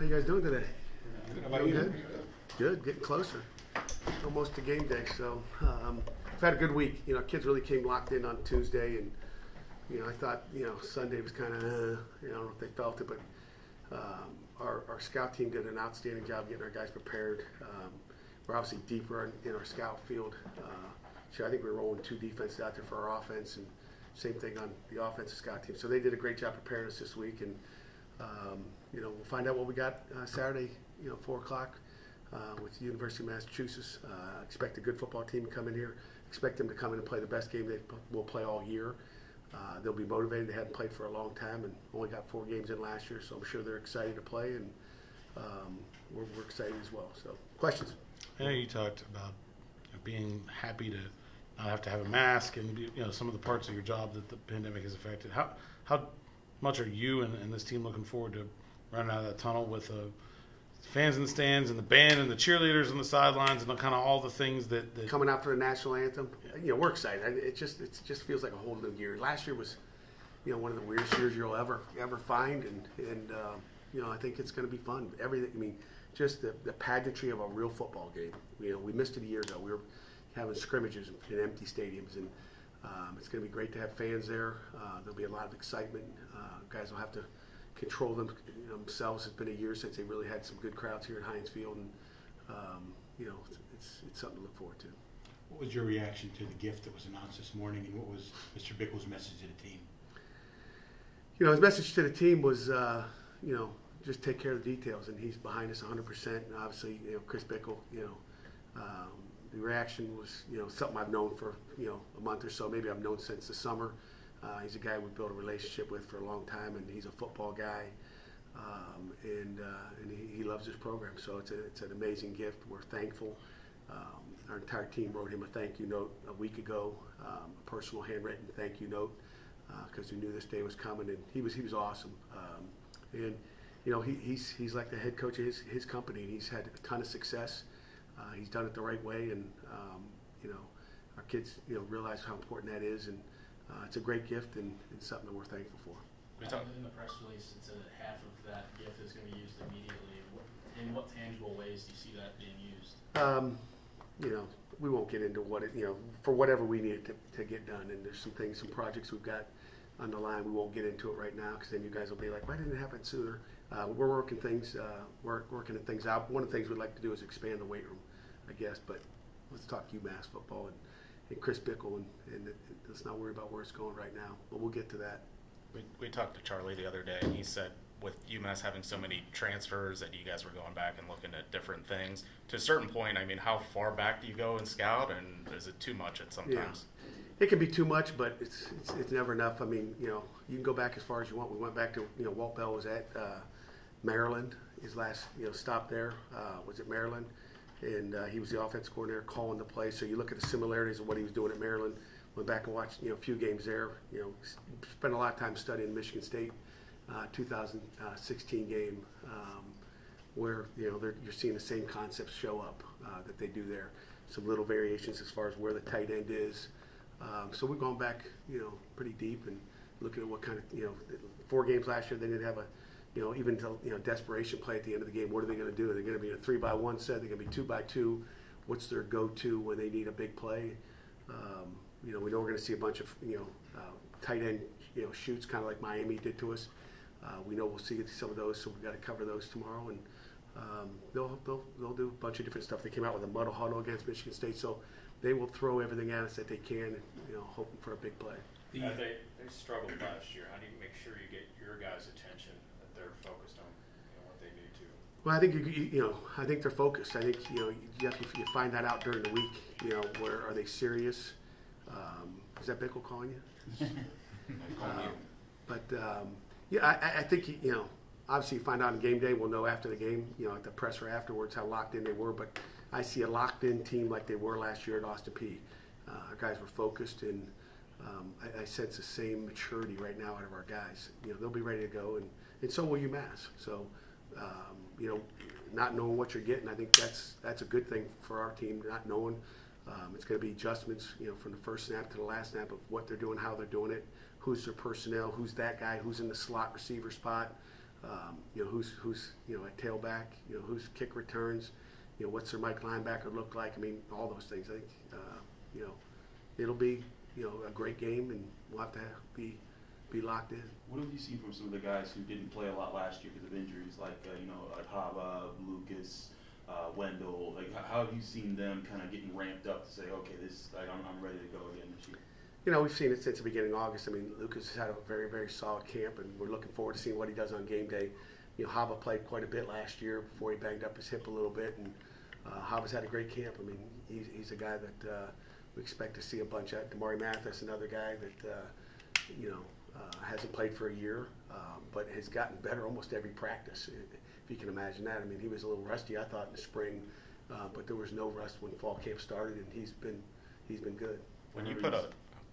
How you guys doing today? How about Doing you? good? Good, getting closer. Almost to game day, so um, I've had a good week. You know, kids really came locked in on Tuesday, and you know, I thought you know Sunday was kind of, uh, you know, I don't know if they felt it, but um, our, our scout team did an outstanding job getting our guys prepared. Um, we're obviously deeper in, in our scout field. Uh, so I think we're rolling two defenses out there for our offense, and same thing on the offensive scout team. So they did a great job preparing us this week, and um, you know, we'll find out what we got uh, Saturday, you know, four o'clock uh, with the University of Massachusetts. Uh, expect a good football team to come in here. Expect them to come in and play the best game they will play all year. Uh, they'll be motivated. They hadn't played for a long time and only got four games in last year, so I'm sure they're excited to play, and um, we're, we're excited as well. So, questions? I know you talked about being happy to not have to have a mask and be- you know some of the parts of your job that the pandemic has affected. How how much are you and, and this team looking forward to running out of that tunnel with uh, fans in the stands and the band and the cheerleaders on the sidelines and the, kind of all the things that, that coming out for the national anthem. You know, we're excited. It just it just feels like a whole new year. Last year was, you know, one of the weirdest years you'll ever ever find, and and uh, you know I think it's going to be fun. Everything. I mean, just the, the pageantry of a real football game. You know, we missed it a year ago. We were having scrimmages in empty stadiums, and um, it's going to be great to have fans there. Uh, there'll be a lot of excitement. Uh, guys will have to control them themselves. It's been a year since they really had some good crowds here at Heinz Field, and um, you know, it's, it's it's something to look forward to. What was your reaction to the gift that was announced this morning, and what was Mr. Bickle's message to the team? you know, his message to the team was, uh, you know, just take care of the details, and he's behind us 100%. And obviously, you know, Chris Bickle, you know, um, the reaction was, you know, something I've known for, you know, a month or so. Maybe I've known since the summer. Uh, he's a guy we've built a relationship with for a long time, and he's a football guy, um, and uh, and he, he loves his program. So it's a, it's an amazing gift. We're thankful. Um, our entire team wrote him a thank you note a week ago, um, a personal handwritten thank you note because we knew this day was coming, and he was he was awesome. Um, and you know he, he's he's like the head coach of his his company, and he's had a ton of success. Uh, he's done it the right way, and um, you know our kids you know realize how important that is, and uh, it's a great gift and, and something that we're thankful for. We talked in the press release. It said that half of that gift is going to be used immediately. In what tangible ways do you see that being used? Um, you know, we won't get into what it, you know, for whatever we need to, to get done. And there's some things, some projects we've got on the line. We won't get into it right now because then you guys will be like, why didn't it happen sooner? Uh, we're working things, uh, work, working things out. One of the things we'd like to do is expand the weight room, I guess. But let's talk to UMass football and, and Chris Bickle, and, and it, it- let's not worry about where it's going right now. But we'll get to that. We, we talked to Charlie the other day, and he said with UMass having so many transfers that you guys were going back and looking at different things. To a certain point, I mean, how far back do you go and scout, and is it too much at sometimes? Yeah. It can be too much, but it's, it's it's never enough. I mean, you know, you can go back as far as you want. We went back to you know Walt Bell was at uh, Maryland. His last you know stop there uh, was at Maryland, and uh, he was the offense coordinator calling the play. So you look at the similarities of what he was doing at Maryland. Went back and watched you know a few games there. You know, spent a lot of time studying Michigan State uh, 2016 game. Um, where you know you're seeing the same concepts show up uh, that they do there. Some little variations as far as where the tight end is. Um, so we've gone back, you know, pretty deep and looking at what kind of, you know, four games last year they didn't have a, you know, even till you know desperation play at the end of the game. What are they going to do? Are they going to be in a three by one set? They're going to be two by two. What's their go-to when they need a big play? Um, you know, we know we're going to see a bunch of, you know, uh, tight end, you know, shoots, kind of like Miami did to us. Uh, we know we'll see some of those, so we've got to cover those tomorrow. And um, they'll, they'll, they'll do a bunch of different stuff. They came out with a muddle huddle against Michigan State, so they will throw everything at us that they can, you know, hoping for a big play. The, Uh, they, they struggled last year. How do you make sure you get your guys' attention that they're focused on you know, what they need to? Well, I think you, you, you know, I think they're focused. I think you know, you, have to, you find that out during the week. You know, where are they serious? Um, is that Bickle calling you? Um, but um, yeah, I, I- I think you know. Obviously, you find out on game day. We'll know after the game. You know, at the presser afterwards how locked in they were. But I see a locked-in team like they were last year at Austin Peay. Uh, our guys were focused, and um, I, I sense the same maturity right now out of our guys. You know, they'll be ready to go, and, and so will UMass. So, um, you know, not knowing what you're getting, I think that's that's a good thing for our team. Not knowing, um, it's going to be adjustments. You know, from the first snap to the last snap of what they're doing, how they're doing it, who's their personnel, who's that guy, who's in the slot receiver spot. Um, you know, who's, who's, you know, at tailback, you know, who's kick returns, you know, what's their Mike linebacker look like? I mean, all those things. I think, uh, you know, it'll be, you know, a great game and we'll have to be, be locked in. What have you seen from some of the guys who didn't play a lot last year because of injuries, like uh, you know, like Hava, Lucas, uh, Wendell? Like, how have you seen them kind of getting ramped up to say, okay, this, like, I'm, I'm ready to go again this year? You know, we've seen it since the beginning of August. I mean, Lucas has had a very, very solid camp, and we're looking forward to seeing what he does on game day. You know, Hava played quite a bit last year before he banged up his hip a little bit, and uh, Hava's had a great camp. I mean, he's, he's a guy that uh, we expect to see a bunch of. Damari Mathis, another guy that, uh, you know, uh, hasn't played for a year, um, but has gotten better almost every practice, if you can imagine that. I mean, he was a little rusty, I thought, in the spring, uh, but there was no rust when fall camp started, and he's been, he's been good. When I you remember put a,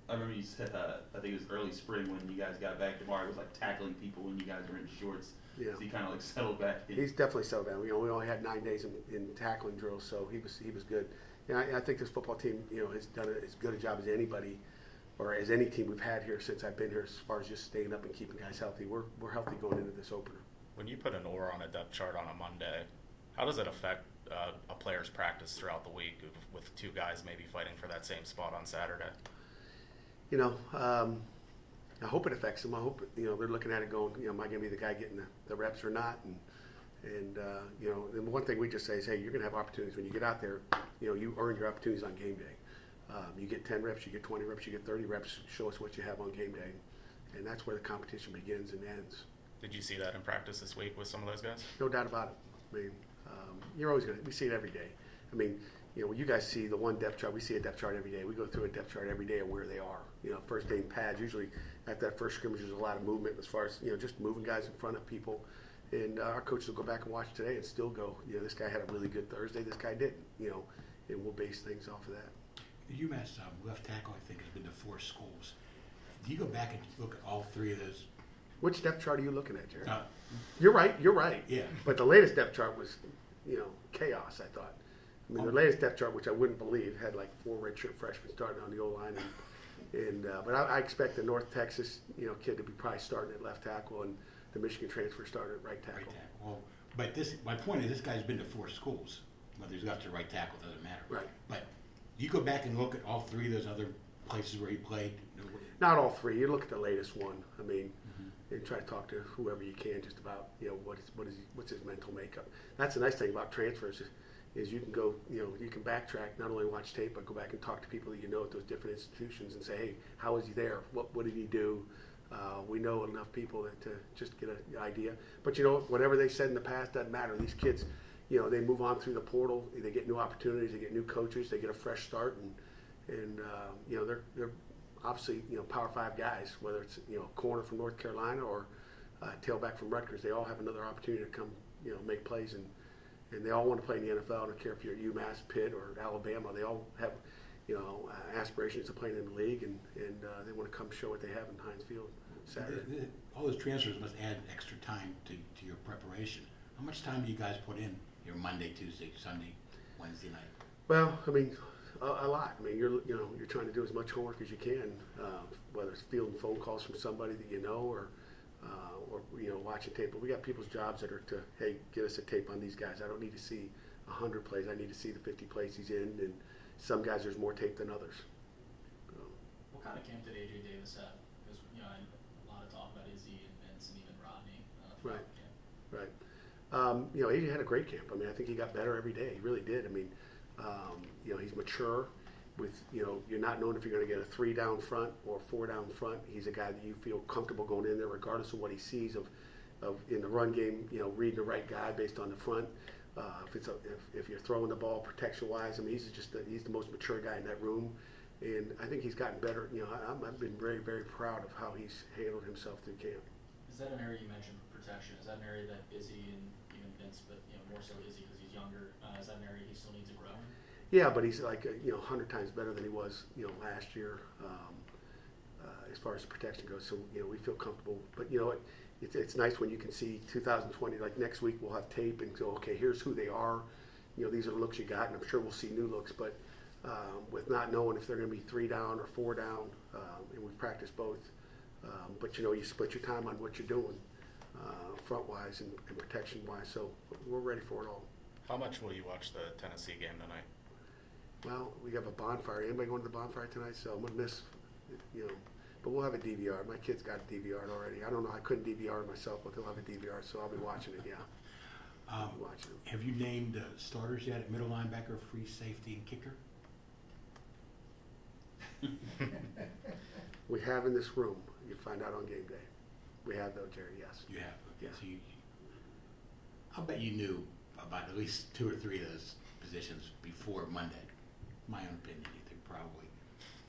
I remember you said, uh, I think it was early spring when you guys got back. Demar was like tackling people when you guys were in shorts. Yeah. So he kind of like settled back in. He's definitely settled down. You know, we only had nine days in, in tackling drills, so he was he was good. And I, I think this football team, you know, has done a, as good a job as anybody, or as any team we've had here since I've been here, as far as just staying up and keeping guys healthy. We're we're healthy going into this opener. when you put an or on a depth chart on a Monday, how does it affect uh, a player's practice throughout the week with- with two guys maybe fighting for that same spot on Saturday? You know, um, I hope it affects them. I hope you know they're looking at it going, you know, am I going to be the guy getting the, the reps or not? And and uh, you know, and one thing we just say is, hey, you're going to have opportunities when you get out there. You know, you earn your opportunities on game day. Um, you get 10 reps, you get 20 reps, you get 30 reps. Show us what you have on game day, and that's where the competition begins and ends. Did you see that in practice this week with some of those guys? No doubt about it. I mean, um, you're always going to, we see it every day. I mean, you know, you guys see the one depth chart, we see a depth chart every day. We go through a depth chart every day of where they are. You know, first day in pads, usually at that first scrimmage, there's a lot of movement as far as, you know, just moving guys in front of people. And uh, our coaches will go back and watch today and still go, you know, this guy had a really good Thursday, this guy didn't, you know, and we'll base things off of that. The UMass um, left tackle, I think, has been to four schools. Do you go back and look at all three of those? Which depth chart are you looking at, Jared? Uh, You're right. You're right. Yeah. But the latest depth chart was, you know, chaos. I thought. I mean, the Oh. latest depth chart, which I wouldn't believe, had like four redshirt freshmen starting on the O line, and, and uh, but I, I expect the North Texas, you know, kid to be probably starting at left tackle, and the Michigan transfer starting at right right tackle. tackle. Well, but this, my point is, this guy's been to four schools. Whether he's left or right tackle doesn't matter. Right. But you go back and look at all three of those other places where he played. Not all three. You look at the latest one. I mean, and try to talk to whoever you can just about you know what is what is what's his mental makeup. That's the nice thing about transfers is, is you can go you know you can backtrack not only watch tape but go back and talk to people that you know at those different institutions and say hey how was he there what what did he do. Uh, we know enough people that to just get an idea. But you know whatever they said in the past doesn't matter. These kids, you know, they move on through the portal. They get new opportunities. They get new coaches. They get a fresh start and and uh, you know they're they're obviously, you know, Power Five guys, whether it's you know corner from North Carolina or uh, tailback from Rutgers, they all have another opportunity to come, you know, make plays, and and they all want to play in the NFL. I don't care if you're at UMass, Pitt, or Alabama. They all have, you know, uh, aspirations of playing in the league, and and uh, they want to come show what they have in Heinz Field Saturday. All those transfers must add extra time to, to your preparation. How much time do you guys put in your Monday, Tuesday, Sunday, Wednesday night? Well, I mean, a, a lot. I mean, you're you know you're trying to do as much homework as you can, uh, whether it's fielding phone calls from somebody that you know or uh, or you know watching tape. But we got people's jobs that are to hey, get us a tape on these guys. I don't need to see hundred plays. I need to see the fifty plays he's in. And some guys there's more tape than others. So, What kind of camp did AJ Davis have? Because you know, a lot of talk about Izzy and Vince and even Rodney. Uh, throughout Right. camp. Right. Um, you know, he had a great camp. I mean, I think he got better every day. He really did. I mean, um, you know, he's mature. With you know, you're not knowing if you're going to get a three down front or four down front. He's a guy that you feel comfortable going in there, regardless of what he sees of, of in the run game. You know, reading the right guy based on the front. Uh, if it's a, if, if you're throwing the ball protection wise, I mean, he's just the, he's the most mature guy in that room, and I think he's gotten better. You know, I, I've been very very proud of how he's handled himself through camp. Is that an area you mentioned for protection? Is that an area that Izzy and but you know more so Izzy because he's younger? Uh, that an area he still needs to grow? Yeah, but he's like uh, you know hundred times better than he was you know last year um, uh, as far as protection goes. So you know we feel comfortable. But you know? It's, it's nice when you can see 2020. Like next week we'll have tape and go okay here's who they are. You know these are the looks you got, and I'm sure we'll see new looks. But um, with not knowing if they're going to be three down or four down, um, and we've practiced both. Um, but you know you split your time on what you're doing. Uh, front wise and, and protection wise. So we're ready for it all. How much will you watch the Tennessee game tonight? Well, we have a bonfire. Anybody going to the bonfire tonight? So I'm gonna miss, you know, but we'll have a DVR. My kids got a DVR already. I don't know. I couldn't DVR myself, but they'll have a DVR, so I'll be watching it. Yeah, Um, be watching it. have you named uh, starters yet at middle linebacker, free safety, and kicker? We have in this room. You find out on game day. We have though, Jerry. Yes. You have. Okay, Yeah. so you, I'll bet you knew about at least two or three of those positions before Monday. My own opinion, you think probably.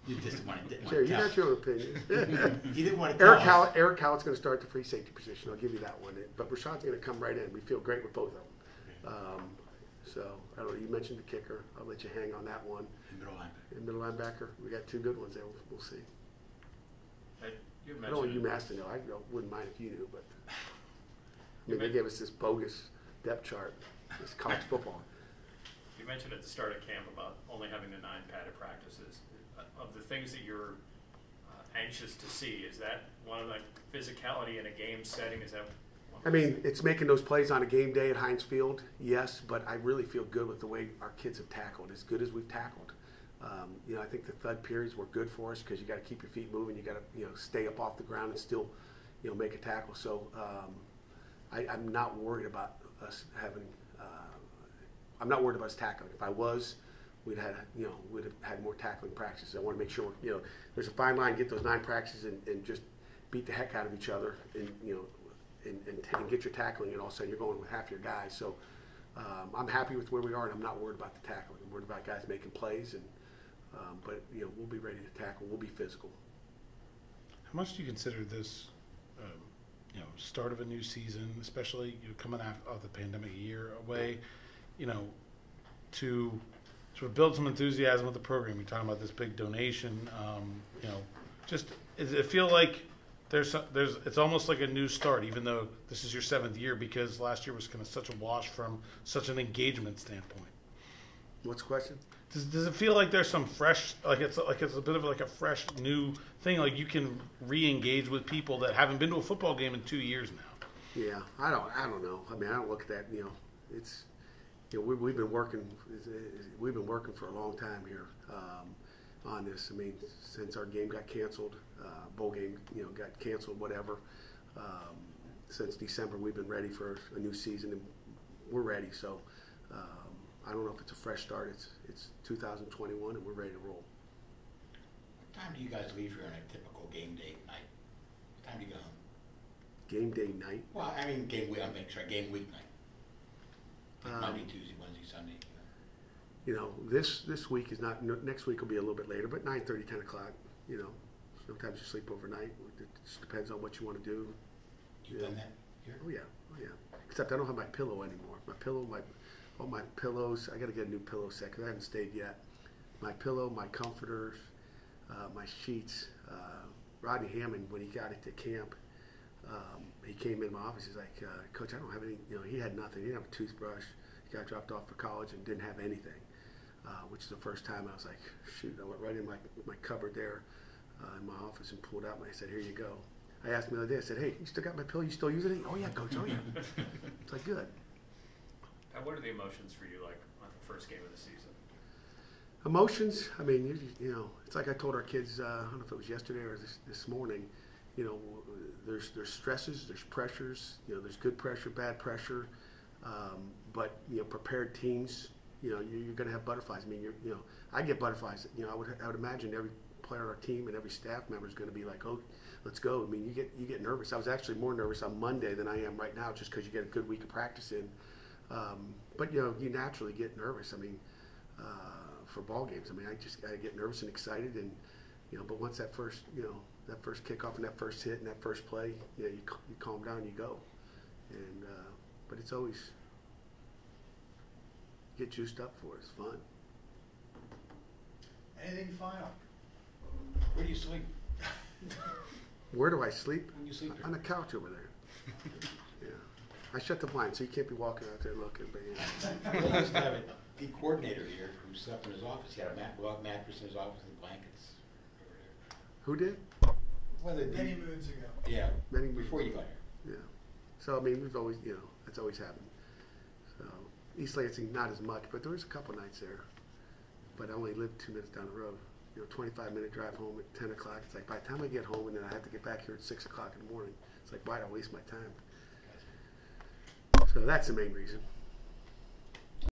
You just wanted, didn't want Jerry, to you tell. got your own opinion. You didn't want to tell Eric us. Hallett, Erick Hallett's going to start the free safety position. I'll give you that one. But Rashad's going to come right in. We feel great with both of them. Um, so I don't know. You mentioned the kicker. I'll let you hang on that one. Middle linebacker. And middle linebacker, we got two good ones there. We'll, we'll see. You I don't want mentioned, UMass to know. I wouldn't mind if you knew, but I mean, they gave us this bogus depth chart. This college football. you mentioned at the start of camp about only having the nine padded practices. Uh, Of the things that you're uh, anxious to see, is that one of the physicality in a game setting, is that? one I of the- mean, it's making those plays on a game day at Heinz Field, yes, but I really feel good with the way our kids have tackled, as good as we've tackled. Um, you know, I think the thud periods were good for us because you got to keep your feet moving, you got to you know stay up off the ground and still, you know, make a tackle. So um, I, I'm not worried about us having. Uh, I'm not worried about us tackling. If I was, we'd had you know we'd have had more tackling practices. I want to make sure you know there's a fine line. Get those nine practices and, and just beat the heck out of each other, and you know, and, and, and get your tackling, and all of a sudden you're going with half your guys. So um, I'm happy with where we are, and I'm not worried about the tackling. I'm worried about guys making plays, and um, but you know we'll be ready to tackle. We'll be physical. How much do you consider this, um, you know, start of a new season, especially you know, coming out of the pandemic year away, you know, to sort of build some enthusiasm with the program? You're talking about this big donation, um, you know, just does it feel like there's some- there's it's almost like a new start, even though this is your seventh year because last year was kind of such a wash from such an engagement standpoint. What's the question? Does, does it feel like there's some fresh, like it's like it's a bit of like a fresh new thing? Like you can re-engage with people that haven't been to a football game in two years now. Yeah, I don't. I don't know. I mean, I don't look at that. You know, it's you know we, we've been working. We've been working for a long time here um, on this. I mean, since our game got canceled, uh, bowl game, you know, got canceled, whatever. Um, since December, we've been ready for a new season, and we're ready. So um, I don't know if it's a fresh start. It's it's 2021, and we're ready to roll. What time do you guys leave here on a typical game day night? What time do you go home? Game day night. Well, I mean, game week, I'm making sure, game week night. Um, Monday, Tuesday, Wednesday, Sunday, you know. you know, this this week is not. no- Next week will be a little bit later, but 9:30, 10 o'clock. You know, sometimes you sleep overnight. It just depends on what you want to do. You've Yeah. done that here? Oh yeah, oh yeah. Except I don't have my pillow anymore. My pillow, my all my pillows. I got to get a new pillow set because I haven't stayed yet. My pillow, my comforters, uh, my sheets. Uh, Rodney Hammond, when he got it to camp, um, he came in my office. He's like, uh, "Coach, I don't have any." You know, he had nothing. He didn't have a toothbrush. He got dropped off for college and didn't have anything. Uh, which is the first time I was like, "Shoot!" I went right in my my cupboard there uh, in my office and pulled out. my I said, "Here you go." I asked him the other day. I said, "Hey, you still got my pillow? You still using it?" "Oh yeah, coach. Oh yeah." it's like good. What are the emotions for you like on the first game of the season? Emotions. I mean, you, you know, it's like I told our kids. Uh, I don't know if it was yesterday or this, this morning. You know, there's there's stresses, there's pressures. You know, there's good pressure, bad pressure. Um, but you know, prepared teams. You know, you, you're going to have butterflies. I mean, you're, you know, I get butterflies. You know, I would I would imagine every player on our team and every staff member is going to be like, oh, let's go. I mean, you get you get nervous. I was actually more nervous on Monday than I am right now, just because you get a good week of practice in. Um, but you know, you naturally get nervous. I mean, uh, for ball games. I mean, I just I get nervous and excited, and you know. But once that first, you know, that first kickoff and that first hit and that first play, yeah, you you calm down, you go, and uh, but it's always get juiced up for it. It's fun. Anything final? Where do you sleep? Where do I sleep? When you sleep On the couch over there. yeah, I shut the blind, so you can't be walking out there looking. But yeah. They used to have a the coordinator here who slept in his office. He had a mat, well, mattress in his office and blankets. who did? Well, the Many moons ago. Yeah, Many before you got here. Yeah. So I mean, we've always, you know, that's always happened. So East Lansing, not as much, but there was a couple nights there. But I only lived two minutes down the road. You know, 25 minute drive home at 10 o'clock. It's like by the time I get home and then I have to get back here at 6 o'clock in the morning, it's like why'd I waste my time? So that's the main reason.